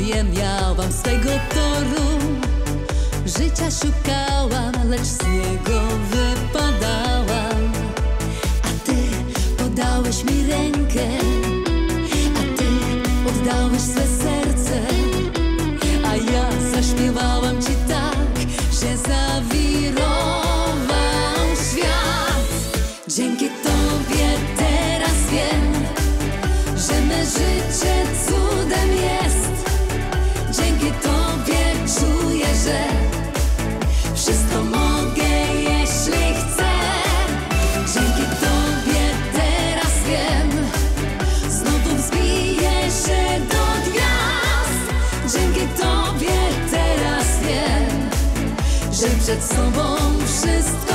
Wiem, ja swego toru. Życia szukałam, lecz z niego wypadałam. A ty podałeś mi rękę. A ty oddałeś swe serce. A ja zaśpiewałam ci tak, że zawirował świat. Dzięki tobie teraz wiem, że me życie sobą wszystko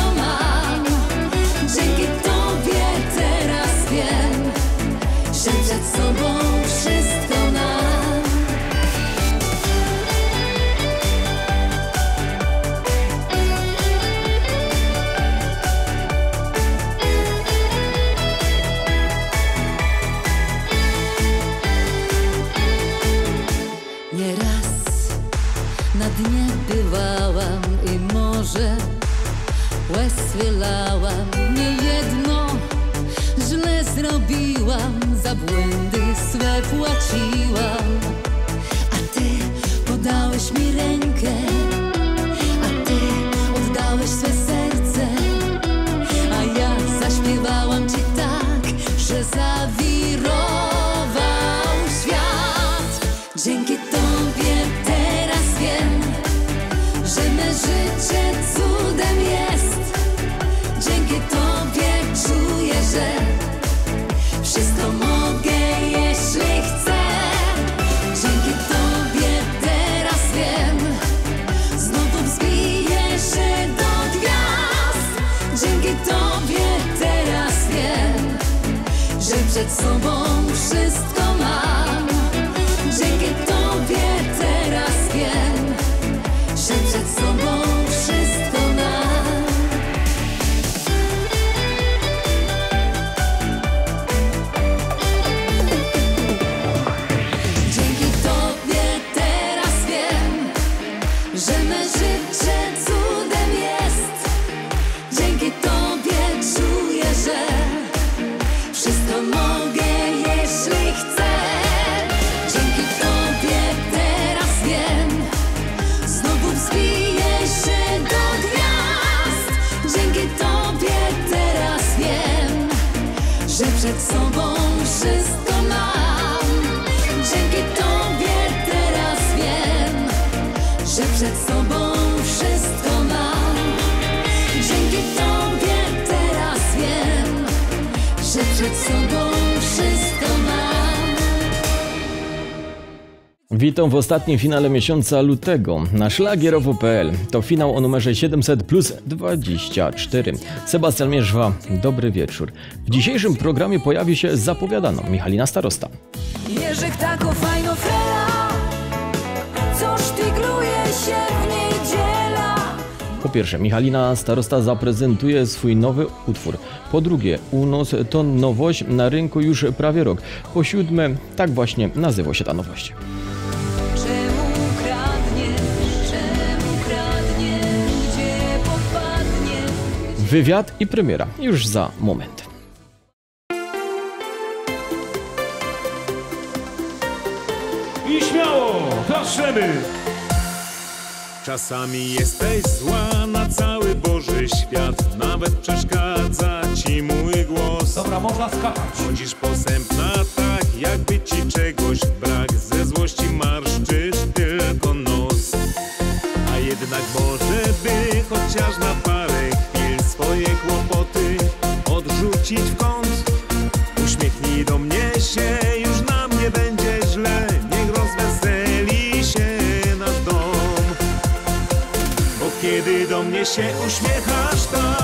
przed Witam w ostatnim finale miesiąca lutego na szlagierowo.pl. To finał o numerze 700 plus 24. Sebastian Mierzwa, dobry wieczór. W dzisiejszym programie pojawi się zapowiadano Michalina Starosta. Jerzy tako fajno frela, co sztygluje się w niedziela. Po pierwsze, Michalina Starosta zaprezentuje swój nowy utwór. Po drugie, Unos to nowość na rynku już prawie rok. Po siódme, tak właśnie nazywa się ta nowość. Wywiad i premiera już za moment. I śmiało, klaszczemy! Czasami jesteś zła na cały Boży świat, nawet przeszkadza ci mój głos. Dobra, można skakać. Chodzisz posępna tak, jakby ci czegoś brak, ze złości marszczysz w kąt. Uśmiechnij do mnie się, już nam nie będzie źle, niech rozweseli się nasz dom. Bo kiedy do mnie się uśmiechasz tak,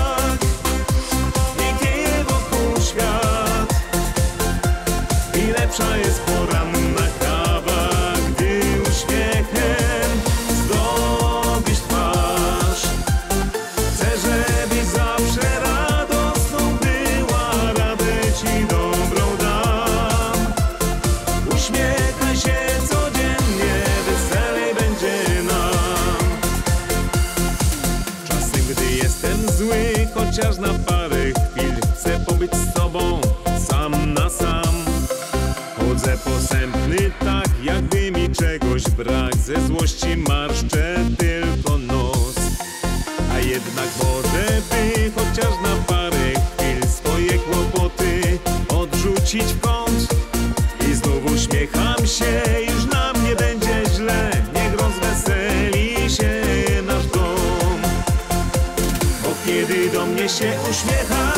się uśmiechasz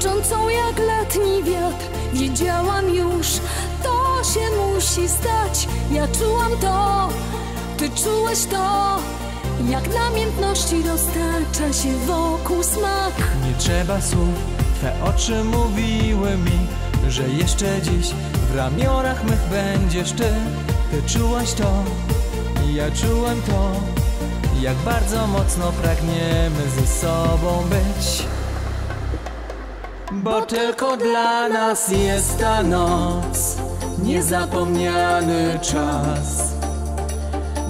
mnie tańczącą jak letni wiatr Wiedziałam już, to się musi stać Ja czułam to, ty czułeś to Jak namiętności roztacza się wokół smak Nie trzeba słów, Twe oczy mówiły mi, że jeszcze dziś w ramionach mych będziesz Ty. Ty czułaś to, ja czułem to, jak bardzo mocno pragniemy ze sobą być. Bo tylko dla nas jest ta noc, niezapomniany czas.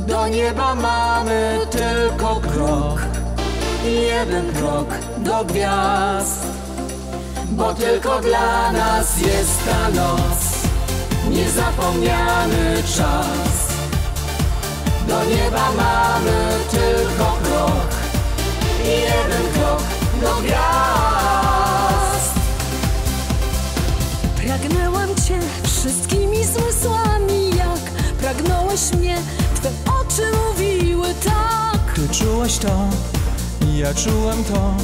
Do nieba mamy tylko krok, jeden krok do gwiazd. Bo tylko dla nas jest ta noc, niezapomniany czas. Do nieba mamy tylko krok, jeden krok do gwiazd. Pragnęłam cię wszystkimi zmysłami Jak pragnąłeś mnie, twe oczy mówiły tak Ty czułaś to, ja czułem to,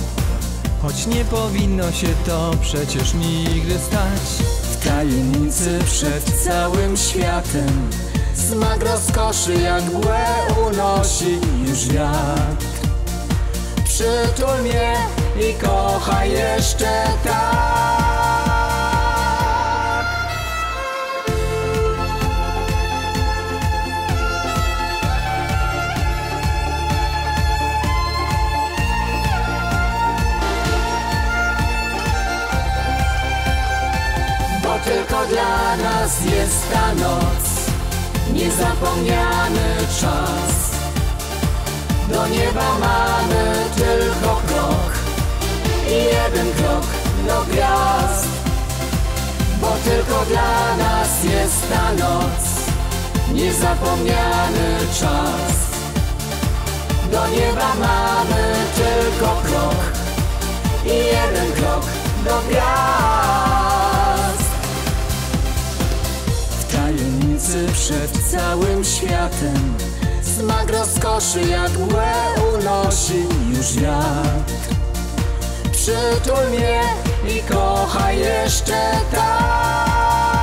choć nie powinno się to przecież nigdy stać. W tajemnicy przed całym światem smak rozkoszy jak mgłę unosi już wiatr. Przytul mnie i kochaj jeszcze tak. Niezapomniany czas. Do nieba mamy tylko krok i jeden krok do gwiazd. Bo tylko dla nas jest ta noc, niezapomniany czas. Do nieba mamy tylko krok i jeden krok do gwiazd. Przed całym światem. Smak rozkoszy jak mgłę zanosi już wiatr. Przytul mnie i kochaj jeszcze tak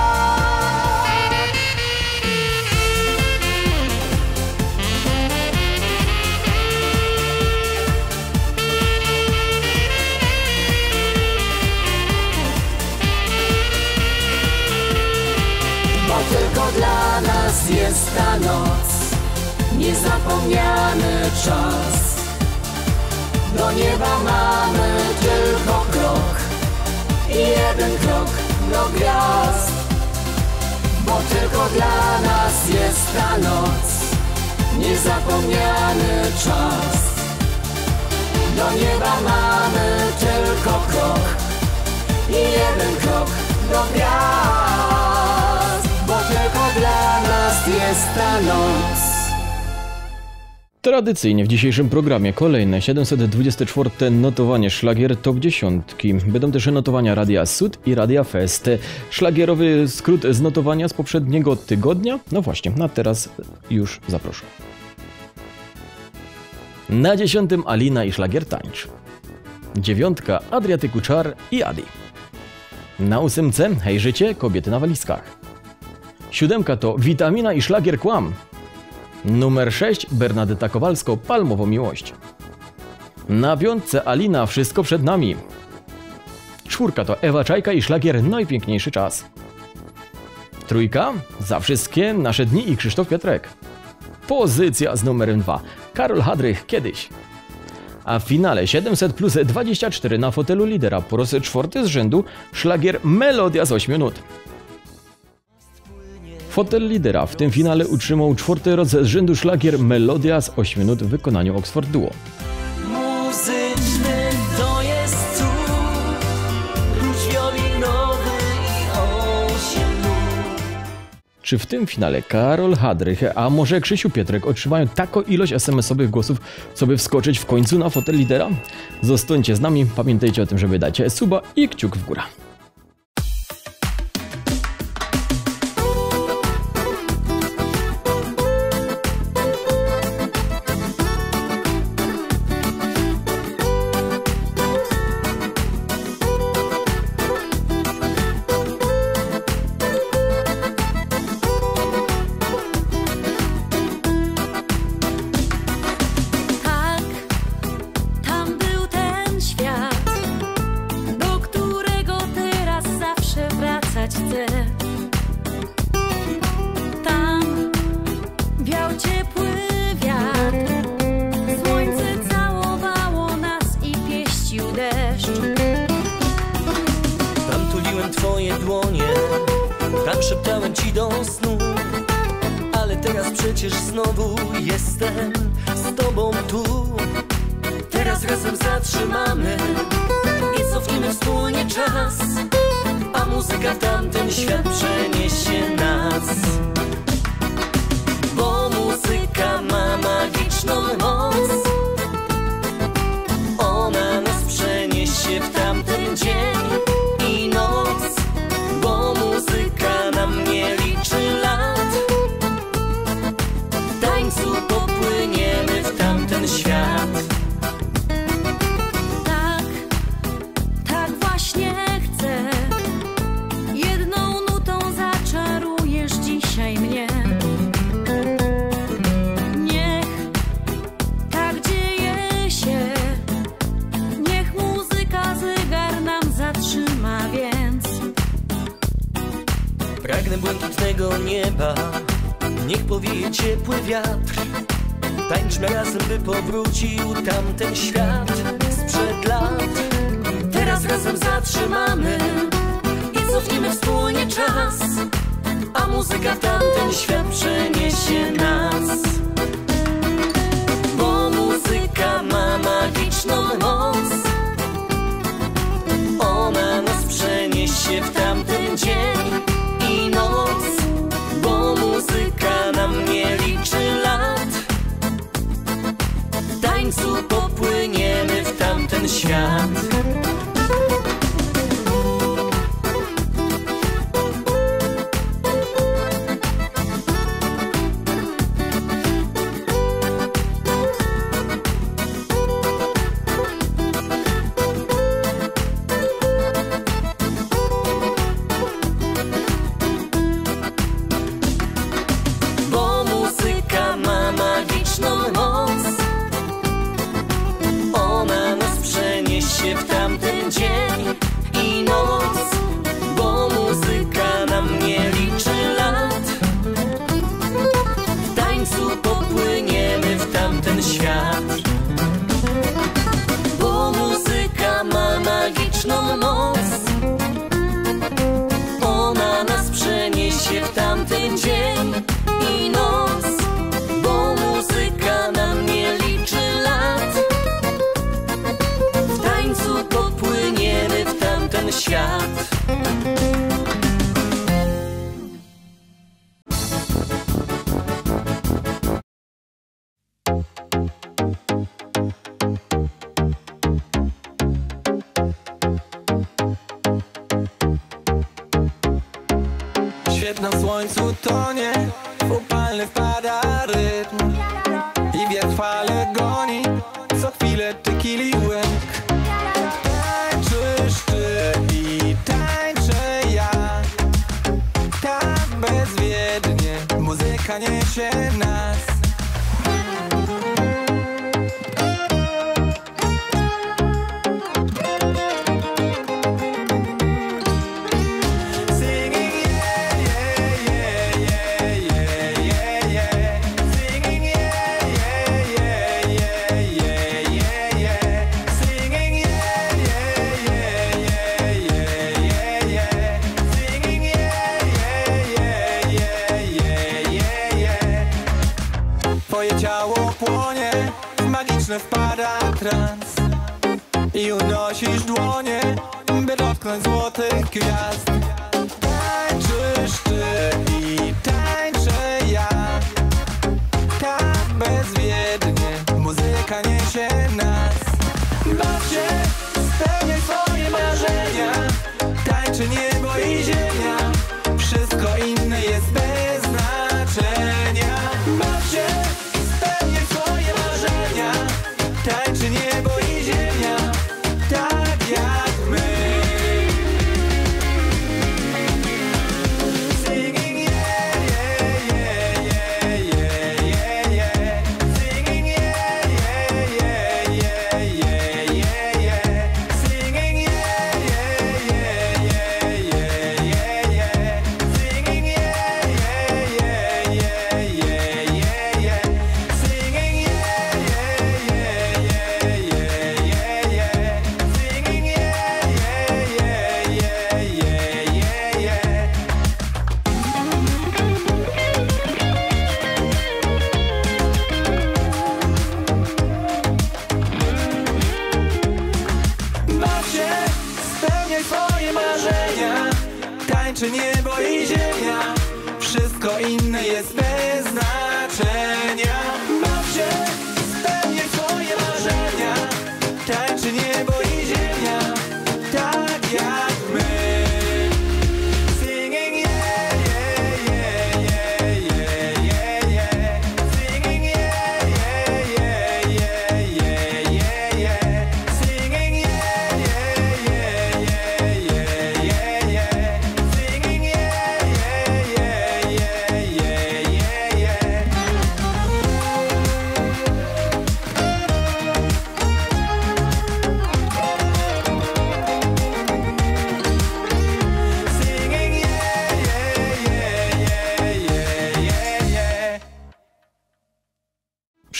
noc. Niezapomniany czas. Do nieba mamy tylko krok I jeden krok do gwiazd Bo tylko dla nas jest ta noc. Niezapomniany czas. Do nieba mamy tylko krok I jeden krok do gwiazd tylko dla nas jest ta noc Tradycyjnie w dzisiejszym programie kolejne 724 notowanie szlagier top 10. Będą też notowania Radia Sud i Radia Fest. Szlagierowy skrót z notowania z poprzedniego tygodnia. No właśnie, na teraz już zaproszę. Na dziesiątym Alina i szlagier tańcz. Dziewiątka Adriatyku Czar i Adi. Na ósemce Hej życie, kobiety na walizkach. Siódemka to Witamina i szlagier kłam. Numer 6 Bernadetta Kowalsko Palmową miłość. Na piątce Alina Wszystko przed nami. Czwórka to Ewa Czajka i szlagier Najpiękniejszy czas. Trójka Za wszystkie nasze dni i Krzysztof Piotrek. Pozycja z numerem 2 Karol Hadrych Kiedyś. A w finale 700 plus 24 na fotelu lidera po raz czwarty z rzędu szlagier Melodia z 8 nut. Fotel lidera w tym finale utrzymał czwarty raz z rzędu szlagier Melodia z 8 minut w wykonaniu Oxford Duo. Muzyczny to jest cud Klucz wiolinowy i osiem nut Czy w tym finale Karol Hadrych, a może Krzysiu Pietrek otrzymają taką ilość SMS-owych głosów, co by wskoczyć w końcu na fotel lidera? Zostańcie z nami, pamiętajcie o tym, żeby dać suba i kciuk w górę. Tam wiał ciepły wiatr, słońce całowało nas i pieścił deszcz. Tam tuliłem twoje dłonie, tam szeptałem ci do snu. Ale teraz przecież znowu jestem z tobą tu. Teraz razem zatrzymamy i cofniemy wspólnie czas, muzyka w tamten świat przeniesie nas. Bo muzyka ma magiczną moc, ona nas przeniesie w tamten dzień powrócił tamten świat Tańczy niebo i ziemia. Wszystko inne jest bez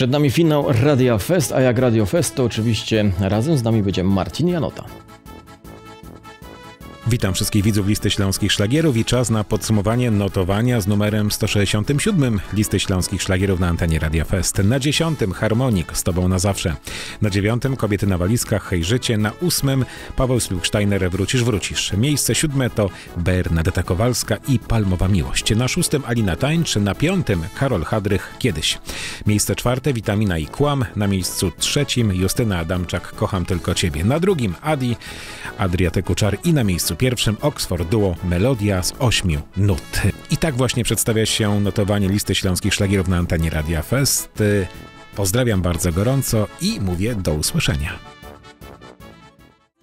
Przed nami finał Radia Fest, a jak Radio Fest, to oczywiście razem z nami będzie Marcin Janota. Witam wszystkich widzów listy śląskich szlagierów i czas na podsumowanie notowania z numerem 167 listy śląskich szlagierów na antenie Radia Fest. Na dziesiątym Harmonik z Tobą na zawsze. Na dziewiątym Kobiety na walizkach Hej Życie. Na ósmym Paweł Spilksteiner Wrócisz, wrócisz. Miejsce siódme to Bernadetta Kowalska i Palmowa Miłość. Na szóstym Alina Tańcz. Na piątym Karol Hadrych Kiedyś. Miejsce czwarte Witamina i Kłam. Na miejscu trzecim Justyna Adamczak Kocham tylko Ciebie. Na drugim Adi Adriaty Kuczar i na miejscu pierwszym Oxford Duo Melodia z ośmiu nut. I tak właśnie przedstawia się notowanie listy śląskich szlagierów na antenie Radia Fest. Pozdrawiam bardzo gorąco i mówię do usłyszenia.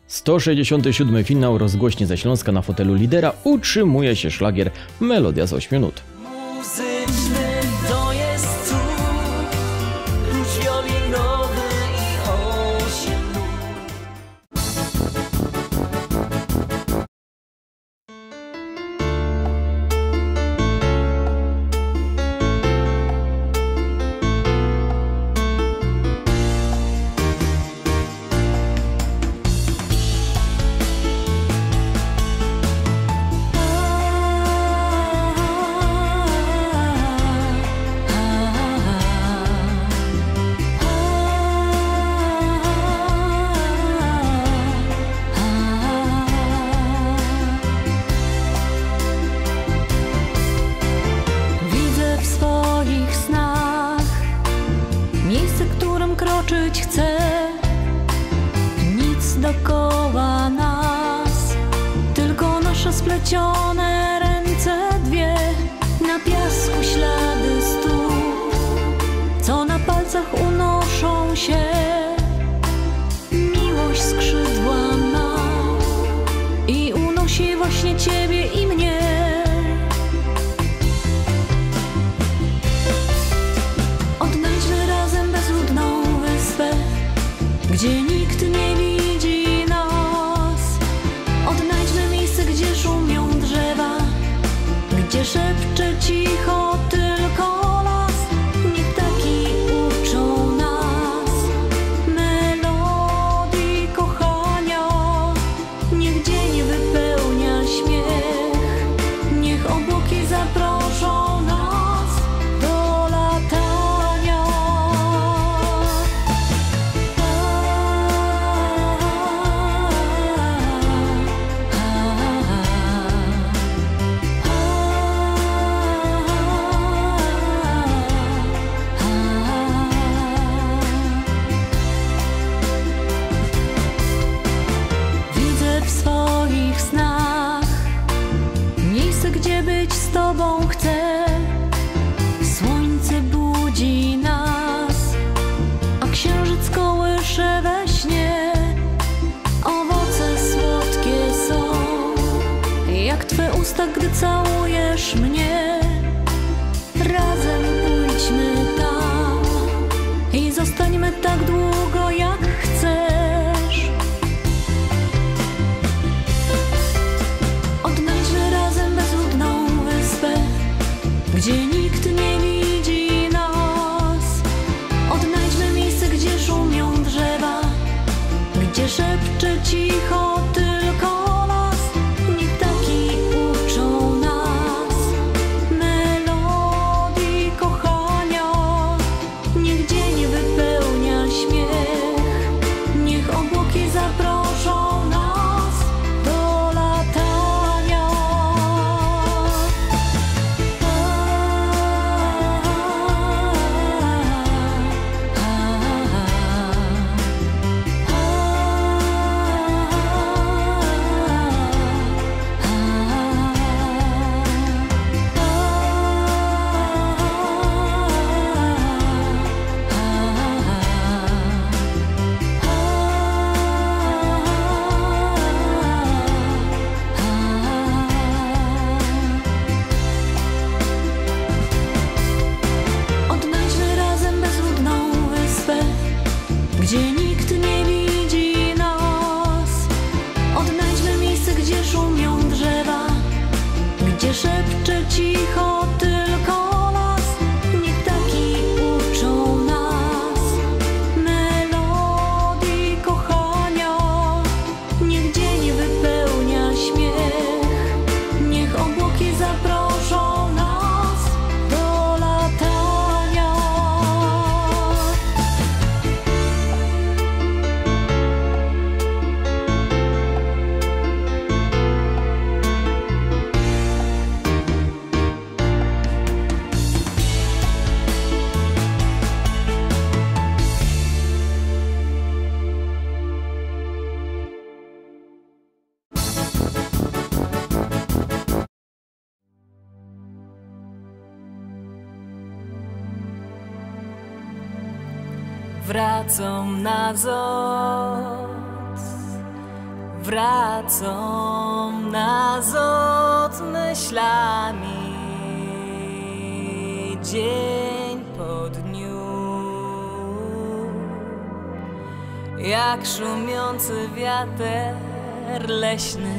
167 finał rozgłośnie ze Śląska na fotelu lidera utrzymuje się szlagier Melodia z 8 minut. Muzyczny się 气候 wracą na zot, wracą na zot myślami dzień po dniu. Jak szumiący wiater leśny,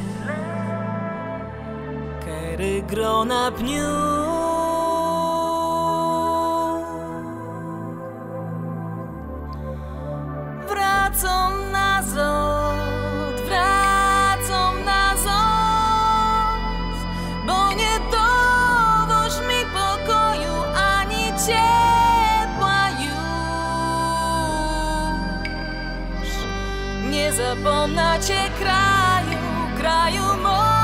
kery grona pniu. nie zapomna cię kraju, kraju mój.